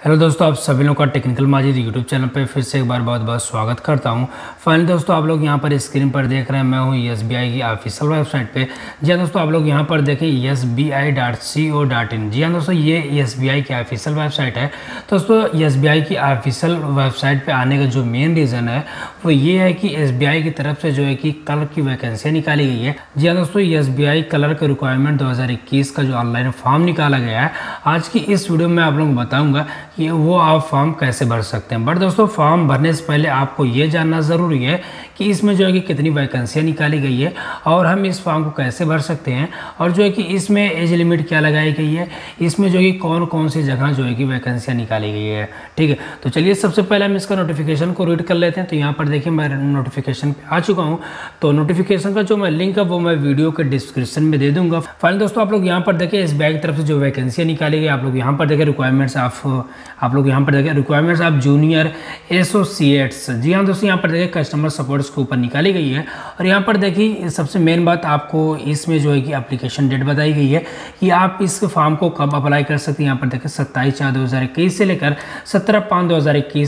Hello दोस्तों, आप सभी लोगों का टेक्निकल माजिद यूट्यूब चैनल पर फिर से एक बार बहुत बहुत स्वागत करता हूँ। फाइनल दोस्तों, आप लोग यहाँ पर स्क्रीन पर देख रहे हैं, मैं हूँ एस की ऑफिशियल वेबसाइट पे। जी हाँ दोस्तों, आप लोग यहाँ पर देखें S B I dot C O dot in जी हाँ दोस्तों, ये एस बी आई की ऑफिशियल वेबसाइट है। दोस्तों एस बी आई की ऑफिशियल वेबसाइट पर आने का जो मेन रीज़न है, वो ये है कि एस बी आई की तरफ़ से जो है कि कलर की वैकेंसियाँ निकाली गई है। जी हाँ दोस्तों एस बी आई कलर के रिक्वायरमेंट दो हज़ार इक्कीस का जो ऑनलाइन फॉर्म निकाला गया है। आज की इस वीडियो में आप लोगों बताऊँगा कि वो आप फॉर्म कैसे भर सकते हैं? बट दोस्तों, फॉर्म भरने से पहले आपको ये जानना ज़रूरी है कि इसमें जो है कि कितनी वैकेंसियाँ निकाली गई है और हम इस फॉर्म को कैसे भर सकते हैं और जो है कि इसमें एज लिमिट क्या लगाई गई है, इसमें जो है कि कौन कौन सी जगह जो है कि वैकेंसियाँ निकाली गई है, ठीक है? तो चलिए सबसे पहले हम इसका नोटिफिकेशन को रीड कर लेते हैं। तो यहाँ पर देखिए मैं नोटिफिकेशन आ चुका हूँ। तो नोटिफिकेशन का जो मैं लिंक है, वो मैं वीडियो के डिस्क्रिप्शन में दे दूँगा। फाइनल दोस्तों, आप लोग यहाँ पर देखें इस बैग की तरफ़ से जो वैकेंसियाँ निकाली गई, आप लोग यहाँ पर देखें रिक्वायरमेंट्स ऑफ़ आप लोग यहाँ पर देखें रिक्वायरमेंट्स ऑफ़ जूनियर एसोसिएट्स जी हाँ दोस्तों, यहाँ पर देखें कस्टमर सपोर्ट्स के ऊपर निकाली गई है। और यहाँ पर देखिए, सबसे मेन बात आपको इसमें जो है कि एप्लीकेशन डेट बताई गई है कि आप इस फॉर्म को कब अप्लाई कर सकते हैं। यहाँ पर देखें सत्ताईस चार दो से लेकर सत्रह पाँच दो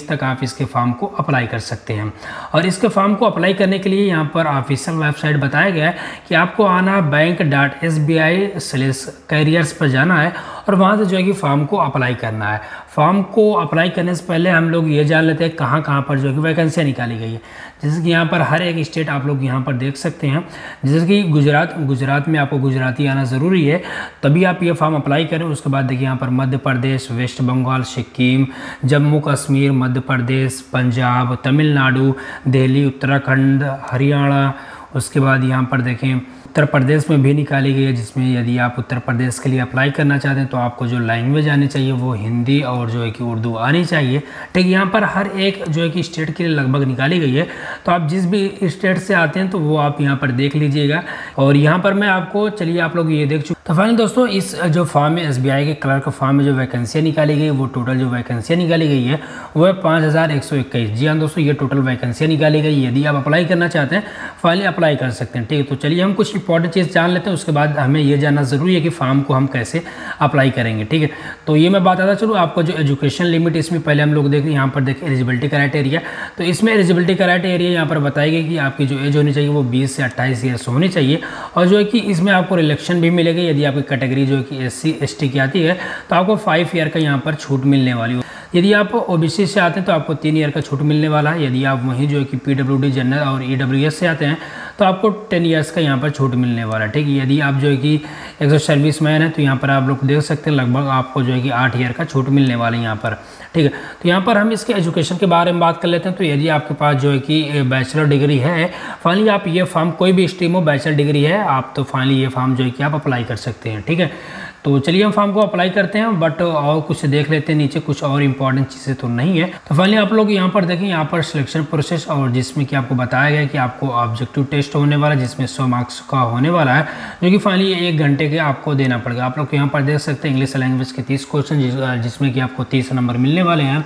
तक आप इसके फॉर्म को अप्लाई कर सकते हैं। और इसके फॉर्म को अप्लाई करने के लिए यहाँ पर ऑफिशियल वेबसाइट बताया गया है कि आपको आना bank dot S B I slash careers पर जाना है और वहाँ से जो है कि फॉर्म को अप्लाई करना है। फॉर्म को अप्लाई करने से पहले हम लोग ये जान लेते हैं कहाँ कहाँ पर जो है कि वैकेंसियाँ निकाली गई है। जैसे कि यहाँ पर हर एक स्टेट आप लोग यहाँ पर देख सकते हैं। जैसे कि गुजरात गुजरात में आपको गुजराती आना ज़रूरी है, तभी आप ये फॉर्म अप्लाई करें। उसके बाद देखिए यहाँ पर मध्य प्रदेश, वेस्ट बंगाल, सिक्किम, जम्मू कश्मीर, मध्य प्रदेश, पंजाब, तमिलनाडु, दिल्ली, उत्तराखंड, हरियाणा। उसके बाद यहाँ पर देखें उत्तर प्रदेश में भी निकाली गई है, जिसमें यदि आप उत्तर प्रदेश के लिए अप्लाई करना चाहते हैं तो आपको जो लैंग्वेज आनी चाहिए वो हिंदी और जो है कि उर्दू आनी चाहिए। ठीक, यहाँ पर हर एक जो है कि स्टेट के लिए लगभग निकाली गई है। तो आप जिस भी स्टेट से आते हैं तो वो आप यहाँ पर देख लीजिएगा। और यहाँ पर मैं आपको, चलिए आप लोग ये देख चुके तो फाइनल दोस्तों, इस जो फॉर्म है एस के कलर के फॉर्म में जो वैकेंसियाँ निकाली गई, वो टोटल जो वैकेंसियाँ निकाली गई है, वो है पाँच हज़ार एक सौ इक्कीस। जी हाँ दोस्तों, ये टोटल वैकेंसियाँ निकाली गई। यदि आप अप्लाई करना चाहते हैं फाइनली अप्लाई कर सकते हैं। ठीक है तो चलिए हम कुछ इंपॉर्टेंट चीज़ जान लेते हैं, उसके बाद हमें ये जानना ज़रूरी है कि फॉर्म को हम कैसे अप्लाई करेंगे, ठीक है? तो ये मैं बताता चलूँ, आपका जो एजुकेशन लिमिट इसमें पहले हम लोग देखें यहाँ पर देखें एलिजिबिलिटी क्राइटेरिया तो इसमें एलिजिबिलिटी क्राइटेरिया यहाँ पर बताई गई कि आपकी जो एज होनी चाहिए वो बीस से अट्ठाईस ईयर्स होनी चाहिए। और जो है कि इसमें आपको रिलेक्शन भी मिलेगी, यदि आपकी कैटेगरी जो है कि एस सी की आती है तो आपको फाइव ईयर का यहाँ पर छूट मिलने वाली हो। यदि आप ओबीसी से आते हैं तो आपको तीन ईयर का छूट मिलने वाला है। यदि आप वहीं जो है कि पीडब्ल्यूडी जनरल और ईडब्ल्यूएस से आते हैं तो आपको टेन ईयर्स का यहाँ पर छूट मिलने वाला है, ठीक है? यदि आप जो है कि एक सर्विस मैन है तो यहाँ पर आप लोग देख सकते हैं, लगभग आपको जो है कि आठ ईयर का छूट मिलने वाला है यहाँ पर, ठीक है? तो यहाँ पर हम इसके एजुकेशन के बारे में बात कर लेते हैं। तो यदि आपके पास जो है कि बैचलर डिग्री है फाइनली आप ये फॉर्म कोई भी स्ट्रीम हो बैचलर डिग्री है, आप तो फाइनली ये फॉर्म जो है कि आप अप्लाई कर सकते हैं, ठीक है? तो चलिए हम फॉर्म को अप्लाई करते हैं, बट और कुछ देख लेते हैं नीचे, कुछ और इंपॉर्टेंट चीज़ें तो नहीं है। तो फाइनली आप लोग यहाँ पर देखें, यहाँ पर सिलेक्शन प्रोसेस और जिसमें कि आपको बताया गया कि आपको ऑब्जेक्टिव टेस्ट होने वाला है जिसमें सौ मार्क्स का होने वाला है, जो कि फाइनली एक घंटे के आपको देना पड़ेगा। आप लोग यहाँ पर देख सकते हैं इंग्लिश लैंग्वेज के तीस क्वेश्चन जिसमें कि आपको तीस नंबर मिलने वाले हैं।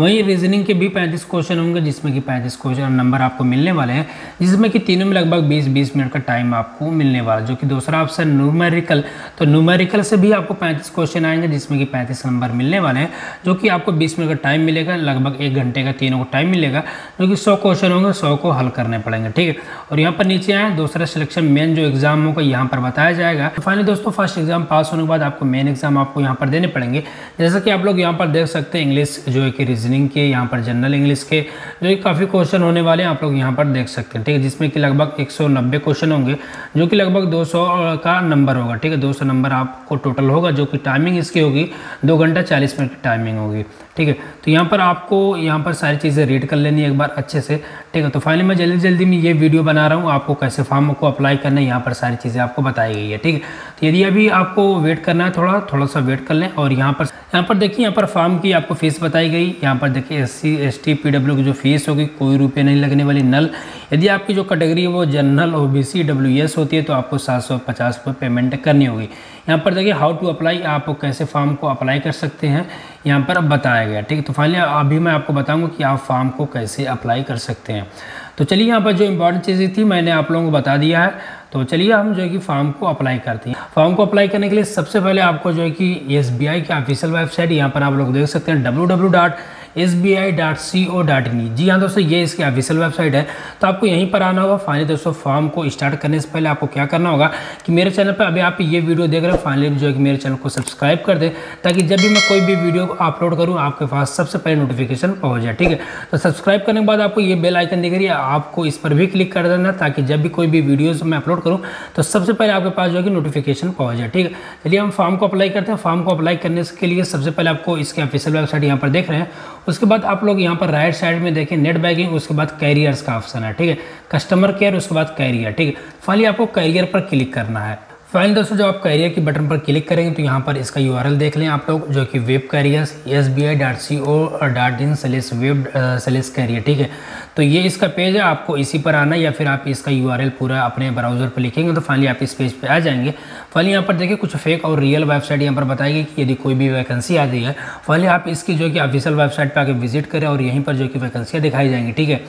वहीं रीजनिंग के भी पैंतीस क्वेश्चन होंगे, जिसमें कि पैंतीस क्वेश्चन नंबर आपको मिलने वाले हैं, जिसमें कि तीनों में लगभग 20-20 मिनट का टाइम आपको मिलने वाला जो कि दूसरा ऑप्शन न्यूमेरिकल तो न्यूमेरिकल से भी आपको 35 क्वेश्चन आएँगे, जिसमें कि 35 नंबर मिलने वाले हैं, जो कि आपको 20 मिनट का टाइम मिलेगा, लगभग एक घंटे का, तीनों को टाइम मिलेगा, जो कि सौ क्वेश्चन होंगे, सौ को हल करने पड़ेंगे, ठीक है? और यहाँ पर नीचे आए, दूसरा सिलेक्शन मेन जो एग्ज़ाम होगा, यहाँ पर बताया जाएगा। फाइनली दोस्तों फ़र्स्ट एग्ज़ाम पास होने के बाद आपको मेन एग्ज़ाम आपको यहाँ पर देने पड़ेंगे। जैसा कि आप लोग यहाँ पर देख सकते हैं इंग्लिश जो है कि रीजनिंग के, यहाँ पर जनरल इंग्लिश के, जो कि काफ़ी क्वेश्चन होने वाले हैं, आप लोग यहाँ पर देख सकते हैं, ठीक है, जिसमें कि लगभग 190 क्वेश्चन होंगे, जो कि लगभग 200 का नंबर होगा, ठीक है 200 नंबर आपको टोटल होगा, जो कि टाइमिंग इसकी होगी, दो घंटा चालीस मिनट की टाइमिंग होगी, ठीक है तो यहाँ पर आपको, यहाँ पर सारी चीज़ें रीड कर लेनी है एक बार अच्छे से, ठीक है तो फाइनली मैं जल्दी जल्दी में ये वीडियो बना रहा हूँ, आपको कैसे फॉर्म को अप्लाई करना है, यहाँ पर सारी चीज़ें आपको बताई गई है, ठीक है तो यदि अभी आपको वेट करना है थोड़ा थोड़ा सा वेट कर लें, और यहाँ पर यहाँ पर देखिए, यहाँ पर फॉर्म की आपको फ़ीस बताई गई, यहाँ पर देखिए S C S T P की जो फ़ीस होगी, कोई रुपये नहीं लगने वाली, नल। यदि आपकी जो कैटेगरी है वो जनरल ओ बी सी होती है तो आपको सात सौ पचास रुपये पेमेंट करनी होगी। यहाँ पर देखिए हाउ टू अप्लाई आप कैसे फॉर्म को अप्लाई कर सकते हैं, यहाँ पर अब बताया गया, ठीक है? तो फाइनली अभी मैं आपको बताऊँगा कि आप फॉर्म को कैसे अप्लाई कर सकते हैं। तो चलिए, यहाँ पर जो इंपॉर्टेंट चीज़ें थी, मैंने आप लोगों को बता दिया है। तो चलिए, हम जो है कि फॉर्म को अप्लाई करते हैं। फॉर्म को अप्लाई करने के लिए सबसे पहले आपको जो है कि एस बी आई की ऑफिशियल वेबसाइट यहाँ पर आप लोग देख सकते हैं, W W dot S B I dot C O dot in जी हाँ दोस्तों, ये इसकी ऑफिशियल वेबसाइट है। तो आपको यहीं पर आना होगा फाइनली दोस्तों फॉर्म को स्टार्ट करने से पहले आपको क्या करना होगा कि मेरे चैनल पर अभी आप ये वीडियो देख रहे हो फाइनली जो है कि मेरे चैनल को सब्सक्राइब कर दे, ताकि जब भी मैं कोई भी वीडियो अपलोड करूँ, आपके पास सबसे पहले नोटिफिकेशन पहुँच जाए, ठीक है? तो सब्सक्राइब करने के बाद आपको ये बेल आइकन दिख रही है, आपको इस पर भी क्लिक कर देना, ताकि जब भी कोई भी वीडियोज़ मैं अपलोड करूँ तो सबसे पहले आपके पास जो है कि नोटिफिकेशन पहुँच जाए, ठीक है? चलिए हम फॉर्म को अप्लाई करते हैं। फॉर्म को अप्लाई करने के लिए सबसे पहले आपको इसके ऑफिशियल वेबसाइट यहाँ पर देख रहे हैं। उसके बाद आप लोग यहाँ पर राइट साइड में देखें नेट बैंकिंग उसके बाद कैरियर्स का ऑप्शन है, ठीक है? कस्टमर केयर उसके बाद कैरियर ठीक है? फाली आपको कैरियर पर क्लिक करना है। फाइनल दोस्तों, जब आप कैरियर की बटन पर क्लिक करेंगे तो यहाँ पर इसका यूआरएल देख लें आप लोग, जो कि web career S B I dot C O dot in slash web slash career ठीक है? तो ये इसका पेज है, आपको इसी पर आना या फिर आप इसका यूआरएल पूरा अपने ब्राउज़र पर लिखेंगे तो फाइनली आप इस पेज पर पे आ जाएँगे। फाइनली यहाँ पर देखिए, कुछ फेक और रियल वेबसाइट यहाँ पर बताएगी कि यदि कोई भी वैकेंसी आ गई है। फाइनली आप इसकी जो कि ऑफिशियल वेबसाइट पर आके विज़िट करें और यहीं पर जो कि वैकेंसियाँ दिखाई जाएँगी, ठीक है?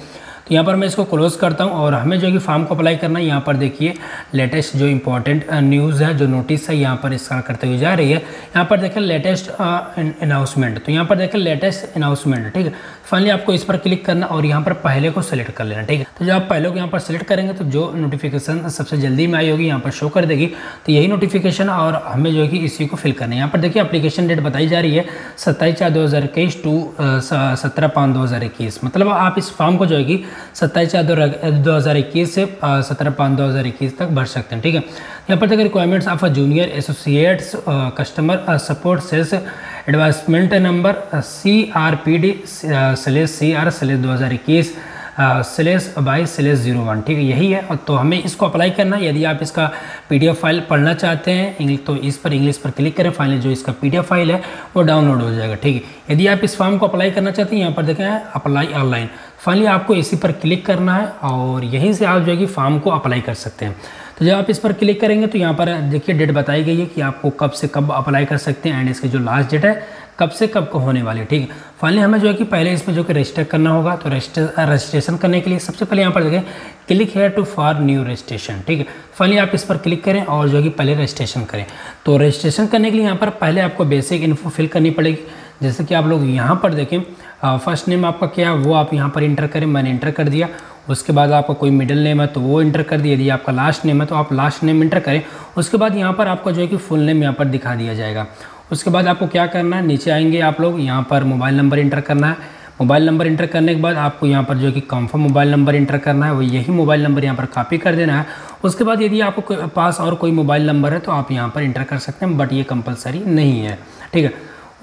तो यहाँ पर मैं इसको क्लोज़ करता हूँ और हमें जो कि फॉर्म को अप्लाई करना है। यहाँ पर देखिए लेटेस्ट जो इंपॉर्टेंट न्यूज़ है, जो नोटिस है, यहाँ पर इसका करते हुए जा रही है। यहाँ पर देखें लेटेस्ट अनाउंसमेंट तो यहाँ पर देखें लेटेस्ट अनाउंसमेंट ठीक है? फाइनली आपको इस पर क्लिक करना और यहाँ पर पहले को सिलेक्ट कर लेना, ठीक है? तो जब आप पहले को यहाँ पर सिलेक्ट करेंगे तो जो नोटिफिकेशन सबसे जल्दी में आई होगी, यहाँ पर शो कर देगी। तो यही नोटिफिकेशन और हमें जो है कि इसी को फिल करना है। यहाँ पर देखिए अप्लीकेशन डेट बताई जा रही है, सत्ताईस चार दो हज़ार इक्कीस टू सत्रह पाँच दो हज़ार इक्कीस। मतलब आप इस फॉर्म को जो है कि सत्ताईस चार दो हज़ार इक्कीस से सत्रह पाँच दो हज़ार इक्कीस तक भर सकते हैं, ठीक है? यहाँ पर देखिए requirements of uh junior associates customer support sales advertisement number C R P D slash C R slash दो हज़ार इक्कीस slash by slash zero one, ठीक है? यही है। और तो हमें इसको अप्लाई करना यदि आप इसका पीडीएफ फ़ाइल पढ़ना चाहते हैं तो इस पर इंग्लिश पर क्लिक करें फाइनली जो इसका पीडीएफ फ़ाइल है, वो डाउनलोड हो जाएगा, ठीक है? यदि आप इस फॉर्म को अप्लाई करना चाहते हैं, यहाँ पर देखें अप्लाई ऑनलाइन फाइनली आपको इसी पर क्लिक करना है और यहीं से आप जो है कि फॉर्म को अप्लाई कर सकते हैं। तो जब आप इस पर क्लिक करेंगे तो यहाँ पर देखिए डेट बताई गई है कि आपको कब से कब अप्लाई कर सकते हैं एंड इसकी जो लास्ट डेट है कब से कब को होने वाली है, ठीक है? फाइनली हमें जो है कि पहले इसमें जो कि रजिस्टर करना होगा तो रजिस्टर रजिस्ट्रेशन करने के लिए सबसे पहले यहाँ पर देखें click here to for new registration ठीक है? फाइनली आप इस पर क्लिक करें और जो है कि पहले रजिस्ट्रेशन करें। तो रजिस्ट्रेशन करने के लिए यहाँ पर पहले आपको बेसिक इन्फो फिल करनी पड़ेगी। जैसे कि आप लोग यहाँ पर देखें फ़र्स्ट नेम आपका क्या है, वो आप यहाँ पर इंटर करें, मैंने इंटर कर दिया। उसके बाद आपका कोई मिडिल नेम है तो वो इंटर कर दिया। यदि आपका लास्ट नेम है तो आप लास्ट नेम इंटर करें। उसके बाद यहाँ पर आपका जो है कि फुल नेम यहाँ पर दिखा दिया जाएगा। उसके बाद आपको क्या करना है? नीचे आएँगे आप लोग, यहाँ पर मोबाइल नंबर इंटर करना है। मोबाइल नंबर इंटर करने के बाद आपको यहाँ पर जो कि कंफर्म मोबाइल नंबर इंटर करना है, वो यही मोबाइल नंबर यहाँ पर कॉपी कर देना है। उसके बाद यदि आपको पास और कोई मोबाइल नंबर है तो आप यहाँ पर इंटर कर सकते हैं बट ये कंपलसरी नहीं है, ठीक है?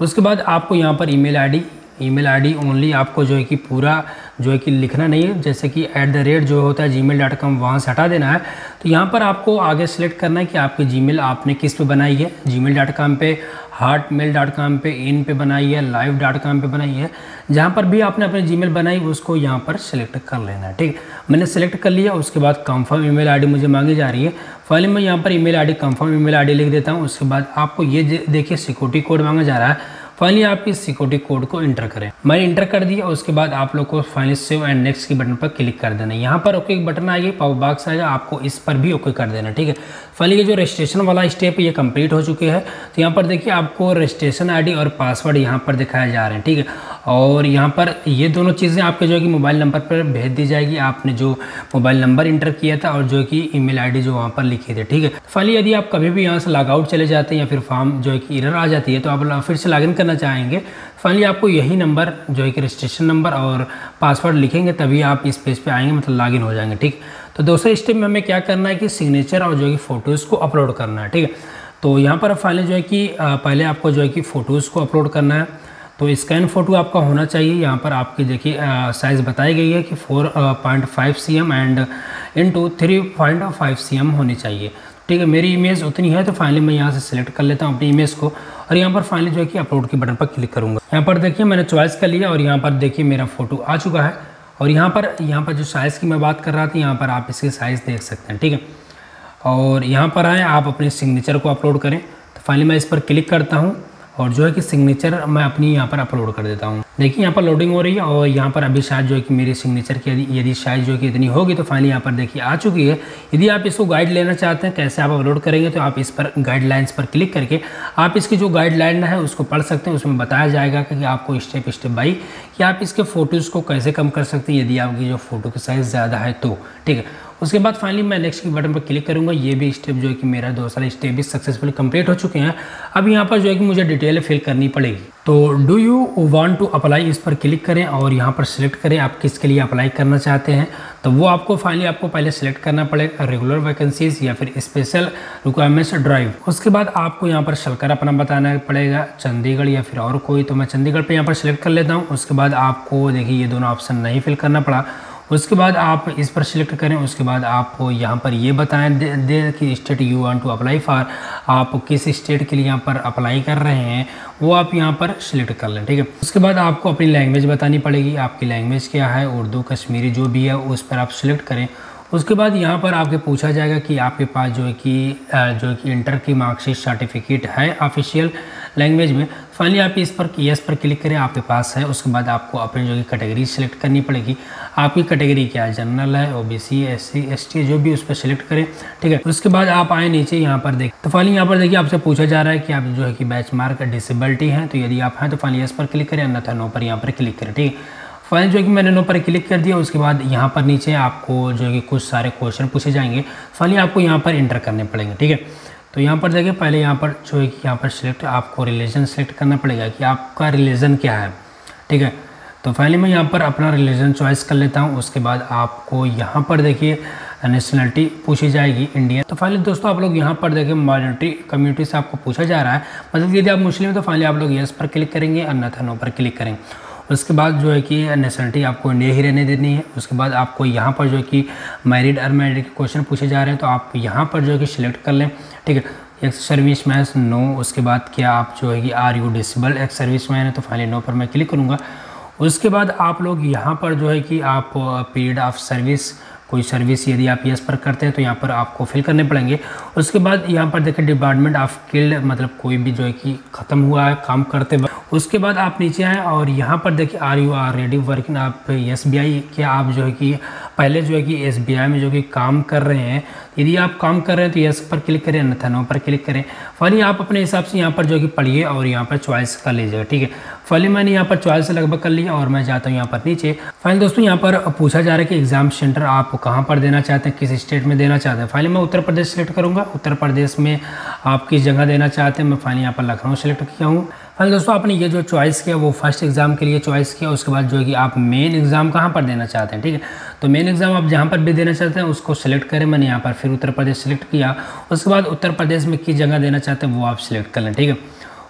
उसके बाद आपको यहाँ पर email ID email ID only आपको जो है कि पूरा जो है कि लिखना नहीं है। जैसे कि ऐट द रेट जो होता है जी मेल डॉट कॉम वहाँ से हटा देना है। तो यहाँ पर आपको आगे सेलेक्ट करना है कि आपकी जी मेल आपने किस पे बनाई है? जी मेल डॉट कॉम पर हार्ट मेल डॉट कॉम पर इन पे बनाई है लाइव डॉट कॉम पर बनाई है। जहाँ पर भी आपने अपनी जी बनाई, उसको यहाँ पर सिलेक्ट कर लेना है, ठीक मैंने सेलेक्ट कर लिया, उसके बाद कंफर्म ईमेल आईडी मुझे मांगी जा रही है। फाइनली मैं यहाँ पर email ID confirm email ID लिख देता हूँ, उसके बाद आपको ये देखिए सिक्योरिटी कोड मांगा जा रहा है। फाइनली आप इस सिक्योरिटी कोड को इंटर करें। मैंने इंटर कर दिया, उसके बाद आप लोग को फाइनली सेव एंड नेक्स्ट के बटन पर क्लिक कर देना यहाँ पर ओके बटन आएगी पावर बॉक्स आएगा, आपको इस पर भी ओके कर देना ठीक है? फाइनली ये जो रजिस्ट्रेशन वाला स्टेप ये कंप्लीट हो चुके हैं तो यहाँ पर देखिए आपको रजिस्ट्रेशन आईडी और पासवर्ड यहाँ पर दिखाए जा रहे हैं, ठीक है? और यहाँ पर ये दोनों चीज़ें आपके जो है कि मोबाइल नंबर पर भेज दी जाएगी। आपने जो मोबाइल नंबर इंटर किया था और जो कि ईमेल आईडी जो वहाँ पर लिखी थी, ठीक है? फाइनली यदि आप कभी भी यहाँ से लॉगआउट चले जाते हैं या फिर फॉर्म जो है कि इरर आ जाती है तो आप फिर से लॉगिन करना चाहेंगे फाइनली आपको यही नंबर जो है कि रजिस्ट्रेशन नंबर और पासवर्ड लिखेंगे, तभी आप इस पेज पे आएँगे मतलब लॉगिन हो जाएँगे, ठीक? तो दूसरे स्टेप में हमें क्या करना है कि सिग्नेचर और जो है कि फ़ोटोज़ को अपलोड करना है, ठीक है? तो यहाँ पर फाइनली जो है कि पहले आपको जो है कि फ़ोटोज़ को अपलोड करना है। तो स्कैन फ़ोटो आपका होना चाहिए। यहाँ पर आपकी देखिए साइज़ बताई गई है कि four point five C M and into three point five C M होनी चाहिए। ठीक है, मेरी इमेज उतनी है तो फाइनली मैं यहाँ से सिलेक्ट कर लेता हूँ अपनी इमेज को और यहाँ पर फाइनली जो है कि अपलोड के बटन पर क्लिक करूँगा। यहाँ पर देखिए, मैंने चॉइस कर लिया और यहाँ पर देखिए मेरा फ़ोटो आ चुका है। और यहाँ पर यहाँ पर जो साइज़ की मैं बात कर रहा था, यहाँ पर आप इसकी साइज़ देख सकते हैं, ठीक है? और यहाँ पर आएँ, आप अपने सिग्नेचर को अपलोड करें। तो फाइनली मैं इस पर क्लिक करता हूँ। और जो है कि सिग्नेचर मैं अपनी यहाँ पर अपलोड कर देता हूँ। देखिए, यहाँ पर लोडिंग हो रही है और यहाँ पर अभी शायद जो है कि मेरी सिग्नेचर की यदि यदि शायद जो कि इतनी होगी तो फाइनली यहाँ पर देखिए आ चुकी है। यदि आप इसको गाइड लेना चाहते हैं, कैसे आप अपलोड करेंगे तो आप इस पर गाइडलाइंस पर क्लिक करके आप इसकी जो गाइडलाइन है उसको पढ़ सकते हैं। उसमें बताया जाएगा कि आपको स्टेप स्टेप बाई कि आप इसके फ़ोटोज़ को कैसे कम कर सकते हैं। यदि आपकी जो फ़ोटो की साइज़ ज़्यादा है तो ठीक है। उसके बाद फाइनली मैं नेक्स्ट की बटन पर क्लिक करूँगा। ये भी स्टेप जो है कि मेरा दो साल स्टेप भी सक्सेसफुली कंप्लीट हो चुके हैं। अब यहाँ पर जो है कि मुझे डिटेल फिल करनी पड़ेगी। तो do you want to apply इस पर क्लिक करें और यहाँ पर सिलेक्ट करें। आप किसके लिए अप्लाई करना चाहते हैं? तो वो आपको फाइनली आपको पहले सेलेक्ट करना पड़ेगा। रेगुलर वैकेंसीज या फिर स्पेशल रिक्वायरमेंट्स ड्राइव उसके बाद आपको यहाँ पर शलकर अपना बताना पड़ेगा। चंडीगढ़ या फिर और कोई। तो मैं चंडीगढ़ पे यहाँ पर सिलेक्ट कर लेता हूँ। उसके बाद आपको देखिए ये दोनों ऑप्शन नहीं फिल करना पड़ा। उसके बाद आप इस पर सिलेक्ट करें उसके बाद आपको यहाँ पर ये बताएँ दे, दे कि state you want to apply for आप किस स्टेट के लिए यहाँ पर अप्लाई कर रहे हैं वो आप यहाँ पर सिलेक्ट कर लें ठीक है? उसके बाद आपको अपनी लैंग्वेज बतानी पड़ेगी आपकी लैंग्वेज क्या है उर्दू कश्मीरी जो भी है उस पर आप सिलेक्ट करें। उसके बाद यहाँ पर आपके पूछा जाएगा कि आपके पास जो है कि जो कि इंटर की मार्कशीट सर्टिफिकेट है ऑफिशियल लैंग्वेज में। फाइनली आप इस पर यस पर क्लिक करें, आपके पास है। उसके बाद आपको अपनी जो कि कैटेगरी सेलेक्ट करनी पड़ेगी। आपकी कैटेगरी क्या है? जनरल है O B C S C S T जो भी उस पर सिलेक्ट करें, ठीक है? उसके बाद आप आए नीचे यहाँ पर देख। तो फाइनली यहाँ पर देखिए, आपसे पूछा जा रहा है कि आप जो है कि बैच मार्क डिसेबिलिटी है। तो यदि आप हैं तो फाइनली यस पर क्लिक करें, अन्यथा नो पर यहाँ पर क्लिक करें, ठीक है? फाइनल जो है कि मैंने नो पर क्लिक कर दिया, उसके बाद यहाँ पर नीचे आपको जो है कि कुछ सारे क्वेश्चन पूछे जाएँगे। फाइनली आपको यहाँ पर इंटर करने पड़ेंगे, ठीक है? तो यहाँ पर देखिए, पहले यहाँ पर जो है कि यहाँ पर सिलेक्ट आपको रिलीजन सेलेक्ट करना पड़ेगा कि आपका रिलीजन क्या है, ठीक है? तो फाइनली मैं यहाँ पर अपना रिलीजन चॉइस कर लेता हूँ, उसके बाद आपको यहाँ पर देखिए नेशनलिटी पूछी जाएगी इंडिया तो फाइनली दोस्तों, आप लोग यहाँ पर देखिए माइनॉरिटी कम्युनिटी से आपको पूछा जा रहा है। मतलब यदि आप मुस्लिम है तो फाइनली आप लोग यस पर क्लिक करेंगे, अन्यथा नो पर क्लिक करेंगे। उसके बाद जो है कि नेशनलिटी आपको इंडिया ही रहने देनी है। उसके बाद आपको यहाँ पर जो है कि मैरिड अनमैरिड के क्वेश्चन पूछे जा रहे हैं तो आप यहाँ पर जो है कि सिलेक्ट कर लें। ठीक है, एक सर्विस मैन नो उसके बाद क्या आप जो है कि are you disable ex serviceman है तो फाइनली नो पर मैं क्लिक करूँगा। उसके बाद आप लोग यहाँ पर जो है कि आप पीरियड ऑफ़ सर्विस कोई सर्विस यदि आप यस पर करते हैं तो यहाँ पर आपको फिल करने पड़ेंगे। उसके बाद यहाँ पर देखें डिपार्टमेंट ऑफ़ किल्ड मतलब कोई भी जो है कि ख़त्म हुआ है, काम करते वक्त उसके बाद आप नीचे आए और यहाँ पर देखिए are you already working आप एस बी आई के आप जो है कि, पहले जो है कि एस बी आई में जो कि काम कर रहे हैं। यदि आप काम कर रहे हैं तो यस पर क्लिक करें, अन्यथा नो पर क्लिक करें। फाइनली आप अपने हिसाब से यहाँ पर जो कि पढ़िए और यहाँ पर चॉइस कर लीजिएगा ठीक है? फाइनली मैंने यहाँ पर चॉइस लगभग कर लिया और मैं जाता हूँ यहाँ पर नीचे। फाइनल दोस्तों, यहाँ पर पूछा जा रहा है कि एग्ज़ाम सेंटर आप कहाँ पर देना चाहते हैं, किस स्टेट में देना चाहते हैं। फाइनली मैं उत्तर प्रदेश सेलेक्ट करूँगा। उत्तर प्रदेश में आप किस जगह देना चाहते हैं, मैं फाइनली यहाँ पर लखनऊ सेलेक्ट किया हूँ। फाइनल दोस्तों, आपने ये जो चॉइस किया, वो फ़र्स्ट एग्ज़ाम के लिए चॉइस किया, उसके बाद जो है कि आप मेन एग्ज़ाम कहाँ पर देना चाहते हैं, ठीक है? तो मेन एग्ज़ाम आप जहाँ पर भी देना चाहते हैं, उसको सिलेक्ट करें, मैंने यहाँ पर फिर उत्तर प्रदेश सेलेक्ट किया। उसके बाद उत्तर प्रदेश में किस जगह देना चाहते हैं, वो आप सिलेक्ट कर लें, ठीक है?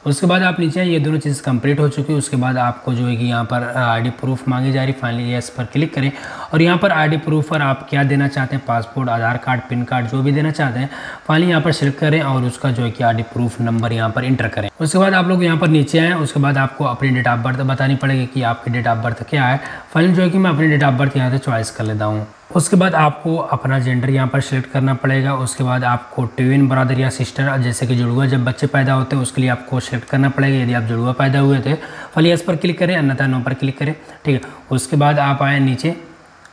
उसके बाद आप नीचे ये दोनों चीज़ कंप्लीट हो चुकी है। उसके बाद आपको जो है कि यहाँ पर आईडी प्रूफ मांगी जा रही फाइनली यस पर क्लिक करें। और यहाँ पर आईडी प्रूफ पर आप क्या देना चाहते हैं? Passport Aadhaar card PAN card जो भी देना चाहते हैं। फाइनली यहाँ पर सिलेक्ट करें और उसका जो है कि आईडी प्रूफ नंबर यहाँ पर इंटर करें। उसके बाद आप लोग यहाँ पर नीचे आएँ। उसके बाद आपको अपनी डेट ऑफ़ बर्थ बतानी पड़ेगी कि आपकी डेट ऑफ़ बर्थ क्या है। फाइनली जो है कि मैं अपनी डेट ऑफ़ बर्थ यहाँ से चॉइस कर लेता हूँ। उसके बाद आपको अपना जेंडर यहाँ पर सिलेक्ट करना पड़ेगा। उसके बाद आपको ट्विन ब्रदर या सिस्टर जैसे कि जुड़ुआ जब बच्चे पैदा होते हैं, उसके लिए आपको सिलेक्ट करना पड़ेगा। यदि आप जुड़ुआ पैदा हुए थे, फल यस पर क्लिक करें अन्यथा नो पर क्लिक करें, ठीक है? उसके बाद आप आए नीचे।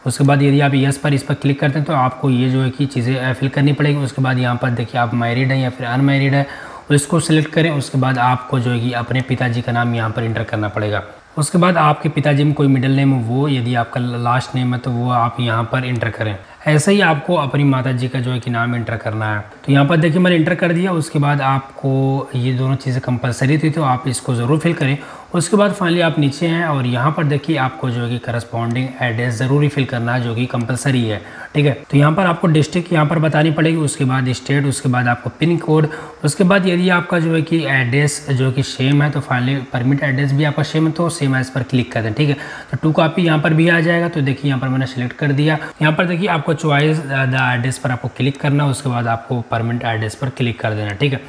उसके बाद यदि आप यस पर इस पर क्लिक करते हैं तो आपको ये जो है कि चीज़ें फिल करनी पड़ेगी। उसके बाद यहाँ पर देखिए आप मैरिड हैं या फिर अनमेरिड है, उसको सिलेक्ट करें। उसके बाद आपको जो है कि अपने पिताजी का नाम यहाँ पर इंटर करना पड़ेगा। उसके बाद आपके पिताजी में कोई मिडिल नेम हो, वो यदि आपका लास्ट नेम है तो वो आप यहाँ पर इंटर करें। ऐसे ही आपको अपनी माता जी का जो है कि नाम इंटर करना है। तो यहाँ पर देखिए, मैंने इंटर कर दिया, उसके बाद आपको ये दोनों चीज़ें कंपलसरी थी तो आप इसको ज़रूर फिल करें। उसके बाद फाइनली आप नीचे हैं और यहाँ पर देखिए आपको जो है कि करस्पॉन्डिंग एड्रेस ज़रूरी फिल करना है जो कि कंपलसरी है, ठीक है? तो यहाँ पर आपको डिस्ट्रिक्ट यहाँ पर बतानी पड़ेगी, उसके बाद स्टेट उसके बाद आपको पिन कोड उसके बाद यदि आपका जो है कि एड्रेस जो कि सेम है तो फाइनली परमिट एड्रेस भी आपका सेम है तो सेम एज पर क्लिक कर दें, ठीक है? तो टू कापी यहाँ पर भी आ जाएगा तो देखिए यहाँ पर मैंने सेलेक्ट कर दिया। यहाँ पर देखिए आपको चॉइस द एड्रेस पर आपको क्लिक करना, उसके बाद आपको परमिट एड्रेस पर क्लिक कर देना, ठीक है?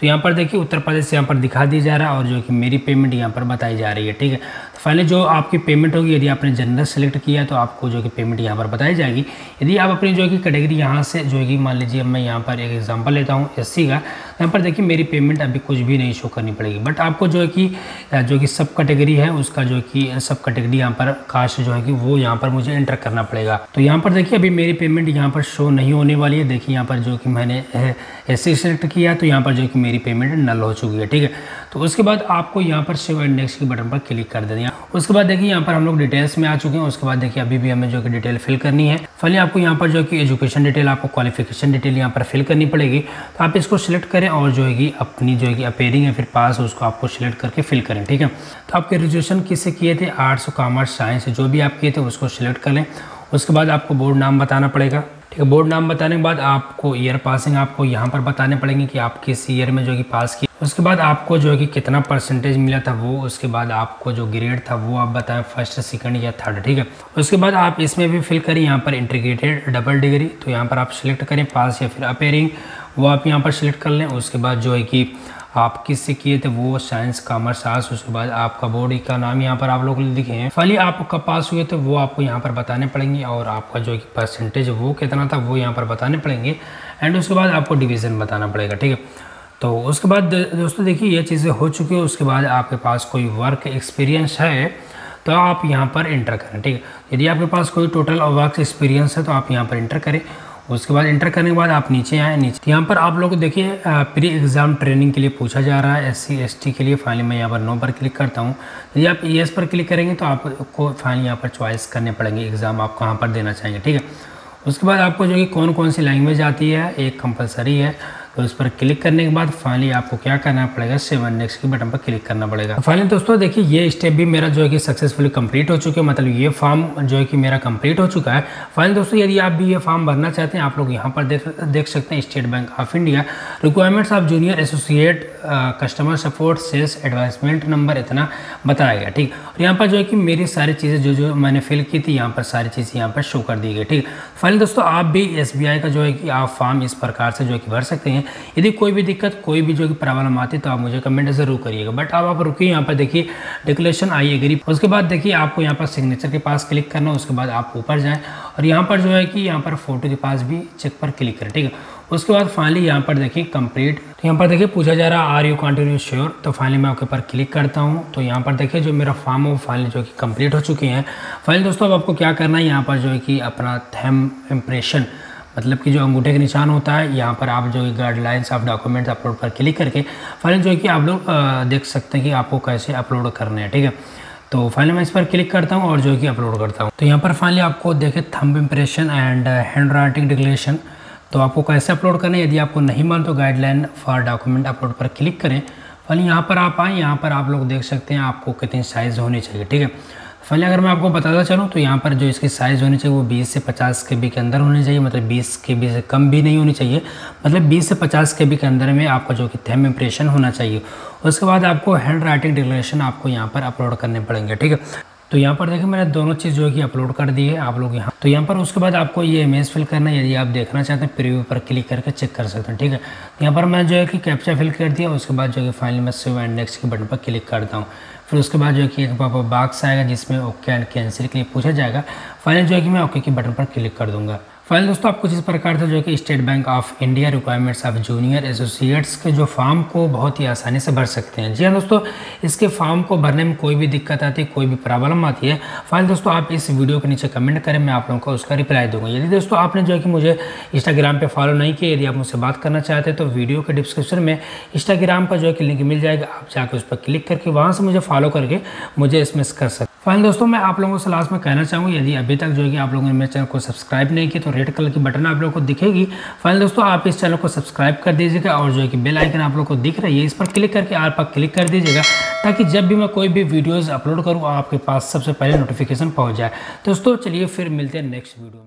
तो यहाँ पर देखिए उत्तर प्रदेश यहाँ पर दिखा दिया जा रहा है और जो कि मेरी पेमेंट यहाँ पर बताई जा रही है, ठीक है? फाइनली जो आपकी पेमेंट होगी, यदि आपने जनरल सेलेक्ट किया तो आपको जो कि पेमेंट यहाँ पर बताई जाएगी। यदि आप अपनी जो कि कैटेगरी यहाँ से जो कि मान लीजिए मैं यहाँ पर एक एग्जांपल लेता हूँ एससी का यहाँ पर देखिए मेरी पेमेंट अभी कुछ भी नहीं शो करनी पड़ेगी। बट आपको जो है कि जो कि सब कैटेगरी है, उसका जो कि सब कैटेगरी यहाँ पर कास्ट जो है कि वो यहाँ पर मुझे एंटर करना पड़ेगा। तो यहाँ पर देखिए अभी मेरी पेमेंट यहाँ पर शो नहीं होने वाली है। देखिए यहाँ पर जो कि मैंने एससी सेलेक्ट किया तो यहाँ पर जो कि मेरी पेमेंट नल हो चुकी है, ठीक है? तो उसके बाद आपको यहाँ पर सेव इंडेक्स के बटन पर क्लिक कर देना उसके बाद देखिए यहाँ पर हम लोग डिटेल्स में आ चुके हैं। उसके बाद देखिए अभी भी हमें जो कि डिटेल फिल करनी है। फाइनली आपको यहाँ पर जो कि एजुकेशन डिटेल आपको क्वालिफिकेशन डिटेल यहाँ पर फिल करनी पड़ेगी। तो आप इसको सिलेक्ट करें और जो है अपनी जो है अपेयरिंग है फिर पास उसको आपको सिलेक्ट करके फिल करें, ठीक है? तो आप ग्रेजुएशन किससे किए थे? आर्ट्स कॉमर्स साइंस जो भी आप किए थे उसको सिलेक्ट कर लें। उसके बाद आपको बोर्ड नाम बताना पड़ेगा। ठीक है बोर्ड नाम बताने के बाद आपको ईयर पासिंग आपको यहाँ पर बताने पड़ेंगे कि आप किस ईयर में जो कि पास किया उसके बाद आपको जो है कि कितना परसेंटेज मिला था वो, उसके बाद आपको जो ग्रेड था वो आप बताएँ फ़र्स्ट सेकंड या थर्ड ठीक है? उसके बाद आप इसमें भी फिल करें, यहाँ पर इंटीग्रेटेड डबल डिग्री तो यहाँ पर आप सिलेक्ट करें पास या फिर अपेयरिंग वो आप यहाँ पर सिलेक्ट कर लें। उसके बाद जो है कि आप किससे किए थे? वो साइंस कॉमर्स आर्ट्स उसके बाद आपका बोर्ड का नाम यहाँ पर आप लोग लिखे हैं। फली आप कब पास हुए थे, वो आपको यहाँ पर बताने पड़ेंगे और आपका जो परसेंटेज वो कितना था, वो यहाँ पर बताने पड़ेंगे। एंड उसके बाद आपको डिवीज़न बताना पड़ेगा, ठीक है? तो उसके बाद दोस्तों देखिए, ये चीज़ें हो चुकी है। उसके बाद आपके पास कोई वर्क एक्सपीरियंस है तो आप यहाँ पर इंटर करें, ठीक है? यदि आपके पास कोई टोटल वर्क एक्सपीरियंस है तो आप यहाँ पर इंटर करें। उसके बाद इंटर करने के बाद आप नीचे आए, नीचे। यहाँ पर आप लोग देखिए प्री एग्ज़ाम ट्रेनिंग के लिए पूछा जा रहा है एस सी के लिए फाइनली मैं यहाँ पर नो पर क्लिक करता हूँ। यदि आप ईएस पर क्लिक करेंगे तो आपको फाइनली यहाँ पर चॉइस करने पड़ेंगे एग्ज़ाम आप कहाँ पर देना चाहेंगे, ठीक है? उसके बाद आपको जो कि कौन कौन सी लैंग्वेज आती है, एक कंपलसरी है तो इस पर क्लिक करने के बाद फाइनली आपको क्या करना पड़ेगा? सेवन नेक्स्ट के बटन पर क्लिक करना पड़ेगा। फाइनली दोस्तों, देखिए ये स्टेप भी मेरा जो है कि सक्सेसफुली कंप्लीट हो चुके मतलब ये फॉर्म जो है कि मेरा कंप्लीट हो चुका है। फाइनली दोस्तों, यदि आप भी ये फॉर्म भरना चाहते हैं, आप लोग यहाँ पर देख देख सकते हैं State Bank of India requirements of junior associate customer support sales advertisement number इतना बताया गया, ठीक? और यहाँ पर जो है कि मेरी सारी चीज़ें जो जो मैंने फिल की थी, यहाँ पर सारी चीज़ें यहाँ पर शो कर दी गई, ठीक? फाइनली दोस्तों, आप भी एसबीआई का जो है कि आप फॉर्म इस प्रकार से जो है कि भर सकते हैं। यदि कोई भी दिक्कत, कोई भी जो प्रॉब्लम आती तो आप मुझे कमेंट ज़रूर करिएगा। बट अब आप रुकिए यहाँ पर, देखिए, डिक्लेरेशन आई एग्री उसके बाद देखिए, आपको यहाँ पर सिग्नेचर के पास क्लिक करना, उसके बाद आप ऊपर जाएँ। और यहाँ पर जो है कि यहाँ पर फ़ोटो के पास भी चेक पर क्लिक करें, ठीक है? उसके बाद फाइनली यहाँ पर देखिए कंप्लीट तो यहाँ पर देखिए, पूछा जा रहा है आर यू कंटिन्यू श्योर तो फाइनली मैं ओके पर क्लिक करता हूँ। तो यहाँ पर देखिए, जो मेरा फॉर्म है, वो फाइनली जो कि कंप्लीट हो चुकी है। फाइनली दोस्तों, अब आपको क्या करना है? यहाँ पर जो है कि अपना थैम इम्प्रेशन मतलब कि जो अंगूठे का निशान होता है, यहाँ पर आप जो गाइडलाइंस ऑफ़ डॉक्यूमेंट्स अपलोड पर क्लिक करके फाइनल जो है कि आप लोग देख सकते हैं कि आपको कैसे अपलोड करने हैं, ठीक है? तो फाइनली मैं इस पर क्लिक करता हूँ और जो है कि अपलोड करता हूँ। तो यहाँ पर फाइनली आपको देखे thumb impression and handwriting declaration तो आपको कैसे अपलोड करना है, यदि आपको नहीं मान तो गाइडलाइन फॉर डॉक्यूमेंट अपलोड पर क्लिक करें। फाइनली यहाँ पर आप आएँ, यहाँ पर आप लोग देख सकते हैं आपको कितनी साइज़ होनी चाहिए, ठीक है? फाइनली अगर मैं आपको बताता चलूँ तो यहाँ पर जो इसकी साइज़ होनी चाहिए वो 20 से 50 के बी के अंदर होनी चाहिए मतलब 20 के बी से कम भी नहीं होनी चाहिए। मतलब 20 से 50 के बी के अंदर में आपका जो कि थेम इम्प्रेशन होना चाहिए। उसके बाद आपको हैंड राइटिंग डिक्लेरेशन आपको यहाँ पर अपलोड करने पड़ेंगे, ठीक है? तो यहाँ पर देखिए, मैंने दोनों चीज़ जो है कि अपलोड कर दी है आप लोग यहाँ। तो यहाँ पर उसके बाद आपको ये इमेज फिल करना है, यदि आप देखना चाहते हैं प्रीव्यू पर क्लिक करके चेक कर सकते हैं, ठीक है? यहाँ पर मैं जो है कि कैप्चा फिल कर दिया, उसके बाद जो है फाइनल में सेव एंड नेक्स्ट के बटन पर क्लिक करता हूँ। फिर उसके बाद जो है कि एक बॉक्स आएगा, जिसमें ओके एंड कैंसिल के लिए पूछा जाएगा। फाइनल जो है कि मैं ओके के बटन पर क्लिक कर दूँगा। फाइनल दोस्तों आप कुछ इस प्रकार से जो कि State Bank of India requirements of junior associates के जो फॉर्म को बहुत ही आसानी से भर सकते हैं। जी हाँ दोस्तों, इसके फॉर्म को भरने में कोई भी दिक्कत आती है, कोई भी प्रॉब्लम आती है फ़ाइल दोस्तों, आप इस वीडियो के नीचे कमेंट करें, मैं आप लोगों को उसका रिप्लाई दूँगा। यदि दोस्तों, आपने जो है कि मुझे इंस्टाग्राम पर फॉलो नहीं किया, यदि आप मुझसे बात करना चाहते हैं तो वीडियो के डिस्क्रिप्शन में इंस्टाग्राम का जो है कि लिंक मिल जाएगा। आप जाकर उस पर क्लिक करके वहाँ से मुझे फॉलो करके मुझे इसमें कर सकते फाइन दोस्तों, मैं आप लोगों से लास्ट में कहना चाहूँगा, यदि अभी तक जो है कि आप लोगों ने मेरे चैनल को सब्सक्राइब नहीं किया तो रेड कलर की बटन आप लोगों को दिखेगी। फाइनल दोस्तों, आप इस चैनल को सब्सक्राइब कर दीजिएगा और जो है कि बेल आइकन आप लोगों को दिख रही है, इस पर क्लिक करके आर पर क्लिक कर दीजिएगा, ताकि जब भी मैं कोई भी वीडियोज़ अपलोड करूँ, आपके पास सबसे पहले नोटिफिकेशन पहुँच जाए। दोस्तों, चलिए फिर मिलते हैं नेक्स्ट वीडियो